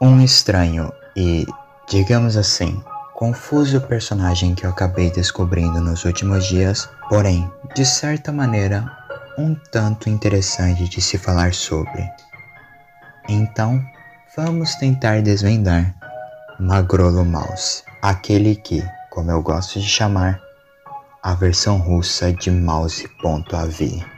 Um estranho e, digamos assim, confuso personagem que eu acabei descobrindo nos últimos dias, porém, de certa maneira, um tanto interessante de se falar sobre. Então, vamos tentar desvendar Magrolo Mouse, aquele que, como eu gosto de chamar, a versão russa de mouse.avi.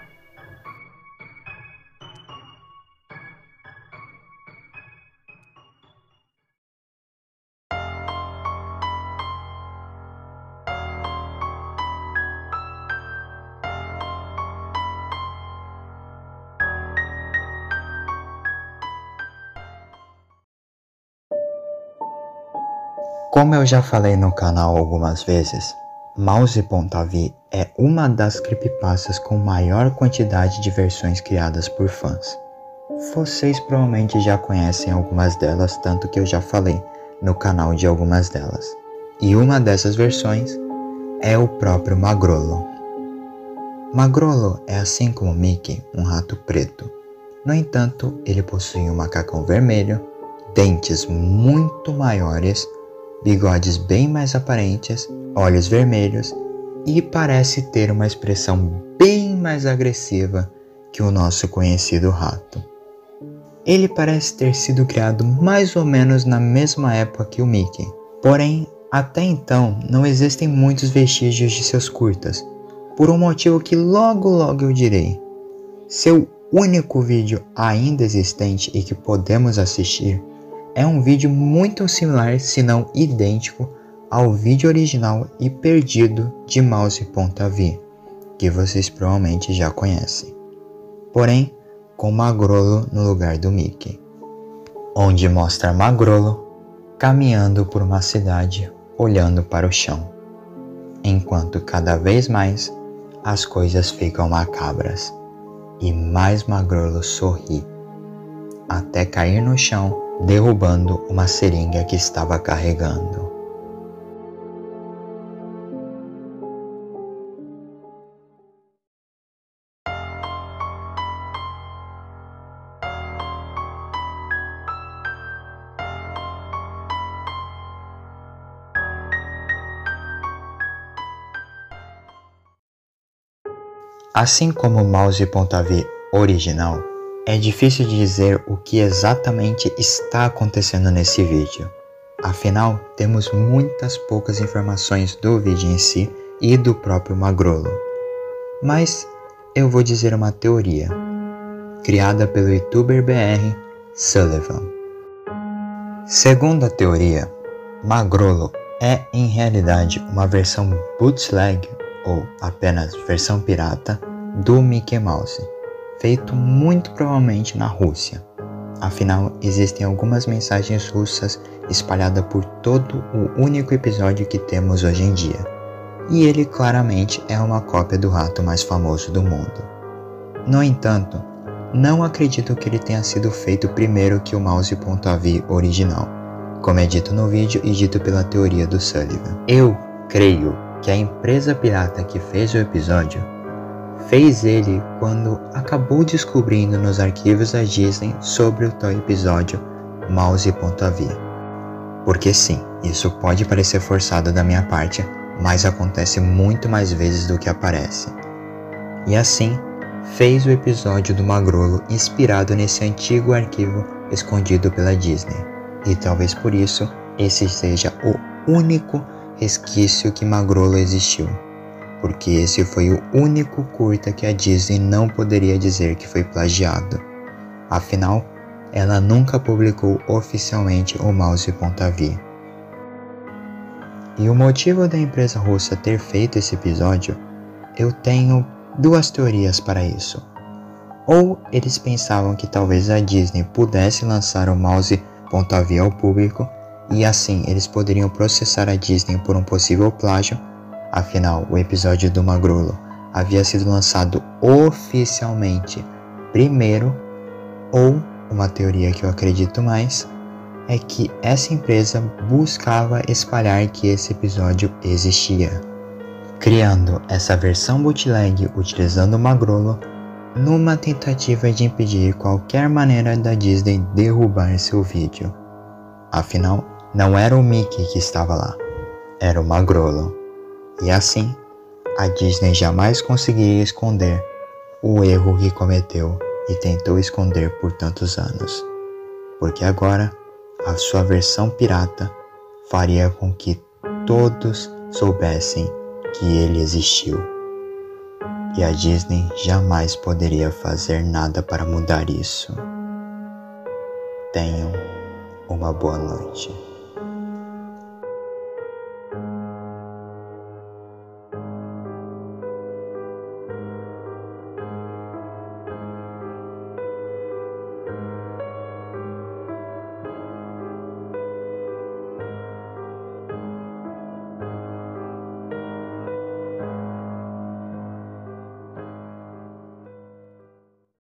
Como eu já falei no canal algumas vezes, Mouse.avi é uma das creepypastas com maior quantidade de versões criadas por fãs. Vocês provavelmente já conhecem algumas delas, tanto que eu já falei no canal de algumas delas. E uma dessas versões é o próprio Magrolo. Magrolo é assim como Mickey, um rato preto. No entanto, ele possui um macacão vermelho, dentes muito maiores, bigodes bem mais aparentes, olhos vermelhos e parece ter uma expressão bem mais agressiva que o nosso conhecido rato. Ele parece ter sido criado mais ou menos na mesma época que o Mickey, porém, até então não existem muitos vestígios de seus curtas, por um motivo que logo logo eu direi. Seu único vídeo ainda existente e que podemos assistir é um vídeo muito similar, se não idêntico, ao vídeo original e perdido de Mouse.avi, que vocês provavelmente já conhecem. Porém, com Magrolo no lugar do Mickey, onde mostra Magrolo caminhando por uma cidade olhando para o chão, enquanto cada vez mais as coisas ficam macabras e mais Magrolo sorri até cair no chão derrubando uma seringa que estava carregando. Assim como o mouse.avi original, é difícil dizer o que exatamente está acontecendo nesse vídeo. Afinal, temos muitas poucas informações do vídeo em si e do próprio Magrolo. Mas eu vou dizer uma teoria, criada pelo youtuber BR Sullivan. Segundo a teoria, Magrolo é em realidade uma versão bootleg ou apenas versão pirata do Mickey Mouse feito muito provavelmente na Rússia. Afinal, existem algumas mensagens russas espalhadas por todo o único episódio que temos hoje em dia. E ele claramente é uma cópia do rato mais famoso do mundo. No entanto, não acredito que ele tenha sido feito primeiro que o mouse.avi original, como é dito no vídeo e dito pela teoria do Sullivan. Eu creio que a empresa pirata que fez o episódio fez ele quando acabou descobrindo nos arquivos da Disney sobre o tal episódio Mouse.avi. Porque sim, isso pode parecer forçado da minha parte, mas acontece muito mais vezes do que aparece. E assim, fez o episódio do Magrolo inspirado nesse antigo arquivo escondido pela Disney. E talvez por isso esse seja o único resquício que Magrolo existiu porque esse foi o único curta que a Disney não poderia dizer que foi plagiado. Afinal, ela nunca publicou oficialmente o mouse.avi. E o motivo da empresa russa ter feito esse episódio, eu tenho duas teorias para isso. Ou eles pensavam que talvez a Disney pudesse lançar o mouse.avi ao público e assim eles poderiam processar a Disney por um possível plágio Afinal, o episódio do Magrolo havia sido lançado oficialmente primeiro, ou uma teoria que eu acredito mais, é que essa empresa buscava espalhar que esse episódio existia, criando essa versão bootleg utilizando o Magrolo numa tentativa de impedir qualquer maneira da Disney derrubar seu vídeo. Afinal, não era o Mickey que estava lá, era o Magrolo. E assim, a Disney jamais conseguiria esconder o erro que cometeu e tentou esconder por tantos anos, porque agora a sua versão pirata faria com que todos soubessem que ele existiu. E a Disney jamais poderia fazer nada para mudar isso. Tenham uma boa noite.